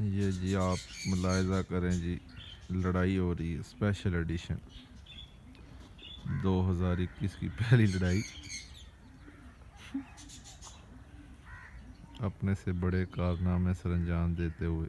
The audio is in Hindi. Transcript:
ये जी आप मुलायजा करें जी, लड़ाई हो रही है स्पेशल एडिशन 2021 की पहली लड़ाई। अपने से बड़े कारनामे सर अंजाम देते हुए।